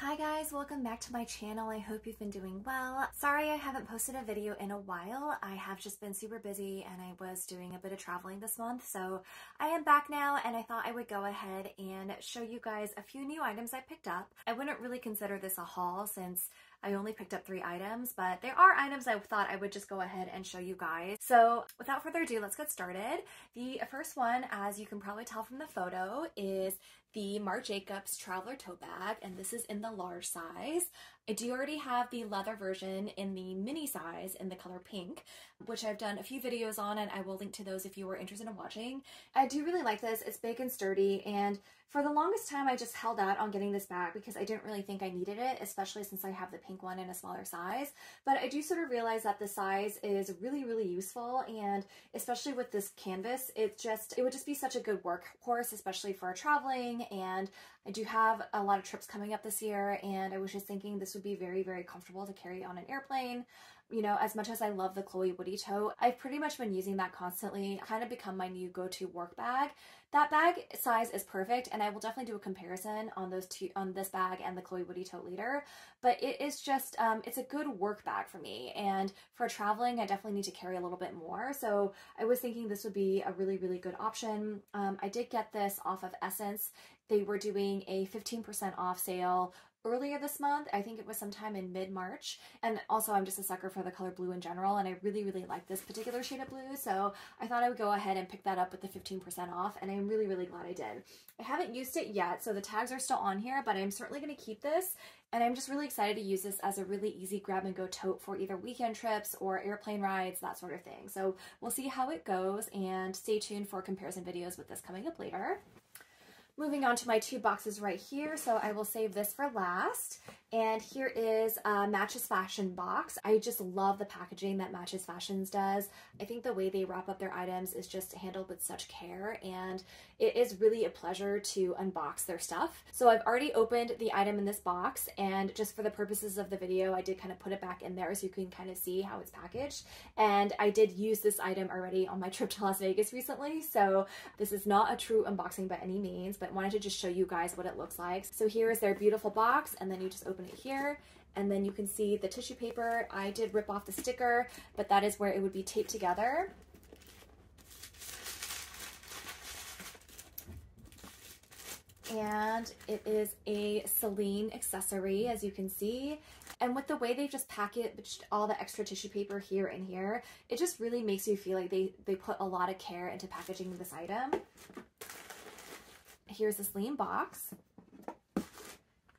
Hi guys, welcome back to my channel. I hope you've been doing well. Sorry I haven't posted a video in a while. I have just been super busy and I was doing a bit of traveling this month. So I am back now and I thought I would go ahead and show you guys a few new items I picked up. I wouldn't really consider this a haul since I only picked up three items, but there are items I thought I would just go ahead and show you guys. So without further ado, let's get started. The first one, as you can probably tell from the photo, is the Marc Jacobs Traveler Tote Bag, and this is in the large size. I do already have the leather version in the mini size in the color pink, which I've done a few videos on, and I will link to those if you are interested in watching. I do really like this. It's big and sturdy, and for the longest time, I just held out on getting this bag because I didn't really think I needed it, especially since I have the pink one in a smaller size. But I do sort of realize that the size is really, really useful, and especially with this canvas, it just it would just be such a good workhorse, especially for traveling and I do have a lot of trips coming up this year and I was just thinking this would be very, very comfortable to carry on an airplane. You know, as much as I love the Chloe Woody tote, I've pretty much been using that constantly, kind of become my new go-to work bag. That bag size is perfect and I will definitely do a comparison on those two, on this bag and the Chloe Woody tote later, but it is just, um, it's a good work bag for me. And for traveling, I definitely need to carry a little bit more. So I was thinking this would be a really, really good option. Um, I did get this off of SSENSE. They were doing a 15% off sale earlier this month. I think it was sometime in mid-March. And also I'm just a sucker for the color blue in general and I really, really like this particular shade of blue. So I thought I would go ahead and pick that up with the 15% off and I'm really, really glad I did. I haven't used it yet, so the tags are still on here, but I'm certainly going to keep this and I'm just really excited to use this as a really easy grab and go tote for either weekend trips or airplane rides, that sort of thing. So we'll see how it goes and stay tuned for comparison videos with this coming up later. Moving on to my two boxes right here, so I will save this for last. And here is a Matches Fashion box. I just love the packaging that Matches Fashions does. I think the way they wrap up their items is just handled with such care and it is really a pleasure to unbox their stuff. So I've already opened the item in this box and just for the purposes of the video, I did kind of put it back in there so you can kind of see how it's packaged. And I did use this item already on my trip to Las Vegas recently, so this is not a true unboxing by any means, but wanted to just show you guys what it looks like. So here is their beautiful box and then you just open it here and then you can see the tissue paper. I did rip off the sticker, but that is where it would be taped together. and it is a Celine accessory, as you can see. And with the way they just packaged all the extra tissue paper here and here, it just really makes you feel like they, they put a lot of care into packaging this item. Here's the Celine box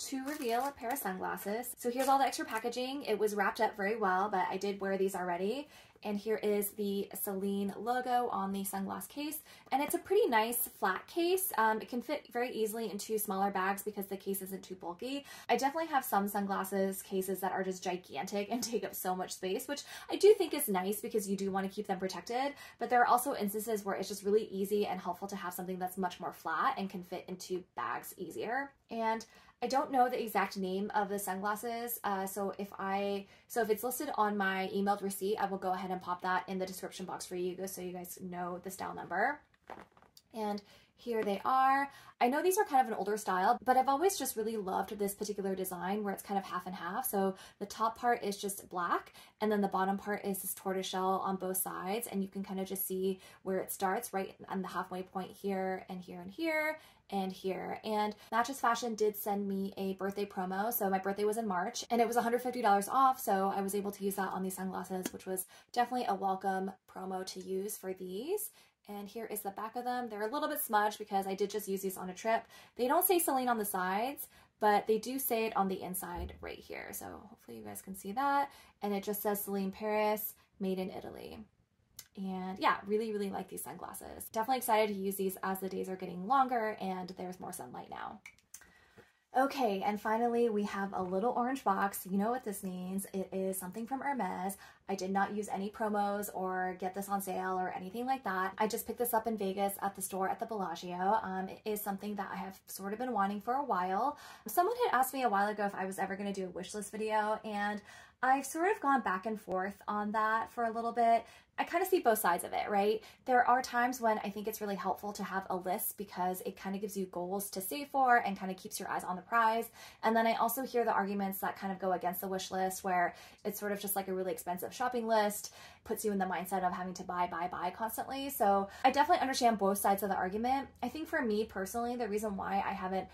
to reveal a pair of sunglasses. So here's all the extra packaging. It was wrapped up very well, but I did wear these already. And here is the Celine logo on the sunglass case. And it's a pretty nice flat case. Um, it can fit very easily into smaller bags because the case isn't too bulky. I definitely have some sunglasses cases that are just gigantic and take up so much space, which I do think is nice because you do want to keep them protected. But there are also instances where it's just really easy and helpful to have something that's much more flat and can fit into bags easier. And I don't know the exact name of the sunglasses, uh, so if I so if it's listed on my emailed receipt, I will go ahead and pop that in the description box for you so you guys know the style number. And here they are. I know these are kind of an older style, but I've always just really loved this particular design where it's kind of half and half. So the top part is just black and then the bottom part is this tortoiseshell on both sides and you can kind of just see where it starts right on the halfway point here and here and here and here. And Matches Fashion did send me a birthday promo. So my birthday was in March and it was $150 off. So I was able to use that on these sunglasses, which was definitely a welcome promo to use for these. And here is the back of them. They're a little bit smudged because I did just use these on a trip. They don't say Celine on the sides, but they do say it on the inside right here. So hopefully you guys can see that. And it just says Celine Paris, made in Italy. And yeah, really, really like these sunglasses. Definitely excited to use these as the days are getting longer and there's more sunlight now. Okay, and finally we have a little orange box. You know what this means. It is something from Hermes. I did not use any promos or get this on sale or anything like that. I just picked this up in Vegas at the store at the Bellagio. Um, it is something that I have sort of been wanting for a while. Someone had asked me a while ago if I was ever going to do a wish list video and I've sort of gone back and forth on that for a little bit. I kind of see both sides of it, right? There are times when I think it's really helpful to have a list because it kind of gives you goals to save for and kind of keeps your eyes on the prize. And then I also hear the arguments that kind of go against the wish list where it's sort of just like a really expensive shopping list, puts you in the mindset of having to buy, buy, buy constantly. So I definitely understand both sides of the argument. I think for me personally, the reason why I haven't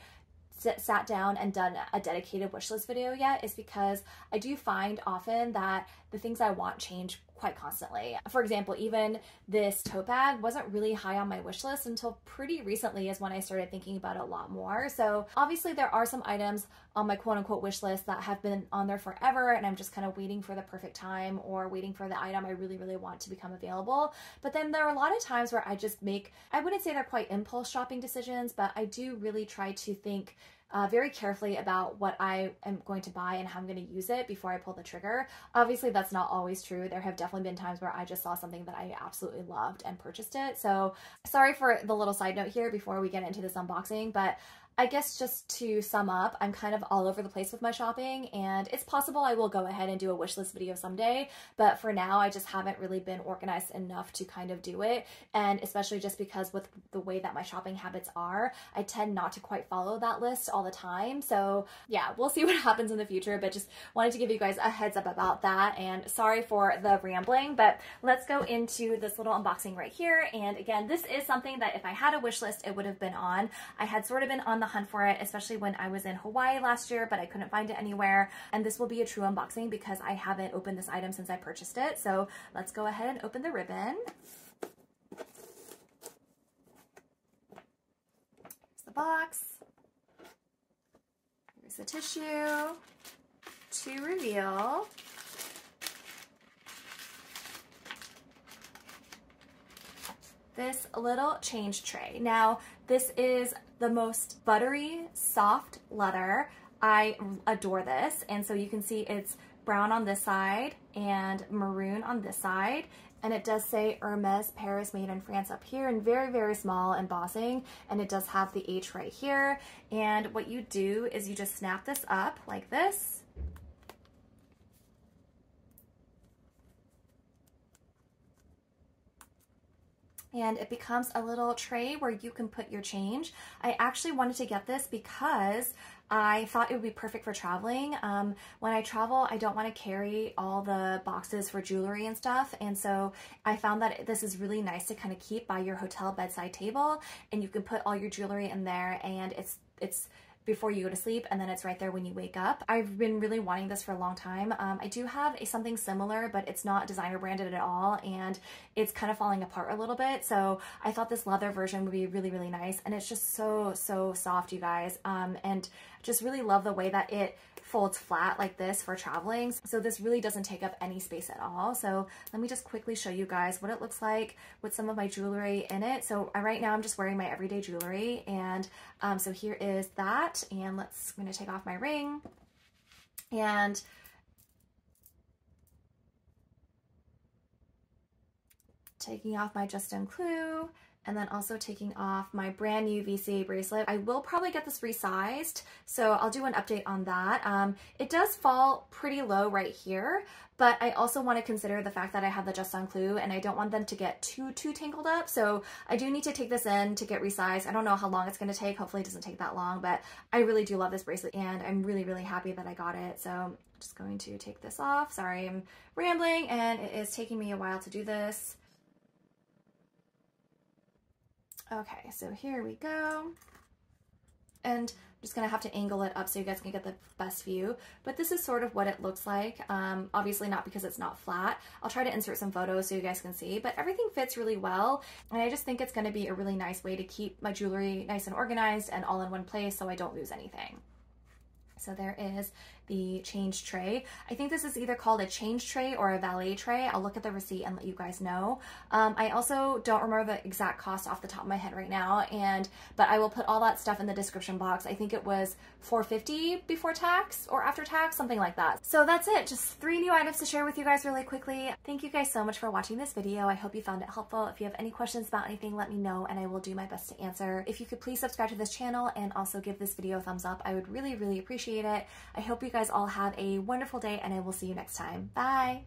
sat down and done a dedicated wish list video yet is because I do find often that the things I want change quite constantly. For example, even this tote bag wasn't really high on my wish list until pretty recently is when I started thinking about it a lot more. So obviously there are some items on my quote unquote wish list that have been on there forever and I'm just kind of waiting for the perfect time or waiting for the item I really, really want to become available. But then there are a lot of times where I just make, I wouldn't say they're quite impulse shopping decisions, but I do really try to think uh, very carefully about what I am going to buy and how I'm going to use it before I pull the trigger. Obviously, that's not always true. There have definitely been times where I just saw something that I absolutely loved and purchased it. So, sorry for the little side note here before we get into this unboxing, but I guess just to sum up, I'm kind of all over the place with my shopping and it's possible I will go ahead and do a wish list video someday, but for now I just haven't really been organized enough to kind of do it. And especially just because with the way that my shopping habits are, I tend not to quite follow that list all the time. So yeah, we'll see what happens in the future, but just wanted to give you guys a heads up about that. And sorry for the rambling, but let's go into this little unboxing right here. And again, this is something that if I had a wish list, it would have been on. I had sort of been on the the hunt for it, especially when I was in Hawaii last year, but I couldn't find it anywhere. And this will be a true unboxing because I haven't opened this item since I purchased it. So let's go ahead and open the ribbon. Here's the box. Here's the tissue to reveal. this little change tray. Now, this is the most buttery, soft leather. I adore this. And so you can see it's brown on this side and maroon on this side. And it does say Hermes Paris made in France up here in very, very small embossing. And it does have the H right here. And what you do is you just snap this up like this and it becomes a little tray where you can put your change. I actually wanted to get this because I thought it would be perfect for traveling. Um, when I travel, I don't want to carry all the boxes for jewelry and stuff. And so I found that this is really nice to kind of keep by your hotel bedside table and you can put all your jewelry in there and it's, it's before you go to sleep and then it's right there when you wake up. I've been really wanting this for a long time. Um, I do have a, something similar, but it's not designer branded at all and it's kind of falling apart a little bit. So I thought this leather version would be really, really nice. And it's just so, so soft, you guys. Um, and just really love the way that it folds flat like this for traveling. So this really doesn't take up any space at all. So let me just quickly show you guys what it looks like with some of my jewelry in it. So right now I'm just wearing my everyday jewelry. And um, so here is that. And let's, I'm gonna take off my ring. And taking off my Juste un Clou and then also taking off my brand new VCA bracelet. I will probably get this resized, so I'll do an update on that. Um, it does fall pretty low right here, but I also want to consider the fact that I have the Juste un Clou and I don't want them to get too, too tangled up. So I do need to take this in to get resized. I don't know how long it's going to take. Hopefully it doesn't take that long, but I really do love this bracelet and I'm really, really happy that I got it. So I'm just going to take this off. Sorry, I'm rambling and it is taking me a while to do this. Okay, so here we go. And I'm just gonna have to angle it up so you guys can get the best view. But this is sort of what it looks like. Um, obviously not because it's not flat. I'll try to insert some photos so you guys can see, but everything fits really well. And I just think it's gonna be a really nice way to keep my jewelry nice and organized and all in one place so I don't lose anything. So there is the change tray. I think this is either called a change tray or a valet tray. I'll look at the receipt and let you guys know. Um, I also don't remember the exact cost off the top of my head right now, and but I will put all that stuff in the description box. I think it was 450 before tax or after tax, something like that. So that's it. Just three new items to share with you guys really quickly. Thank you guys so much for watching this video. I hope you found it helpful. If you have any questions about anything, let me know and I will do my best to answer. If you could please subscribe to this channel and also give this video a thumbs up, I would really, really appreciate it. I hope you you guys all have a wonderful day and I will see you next time. Bye!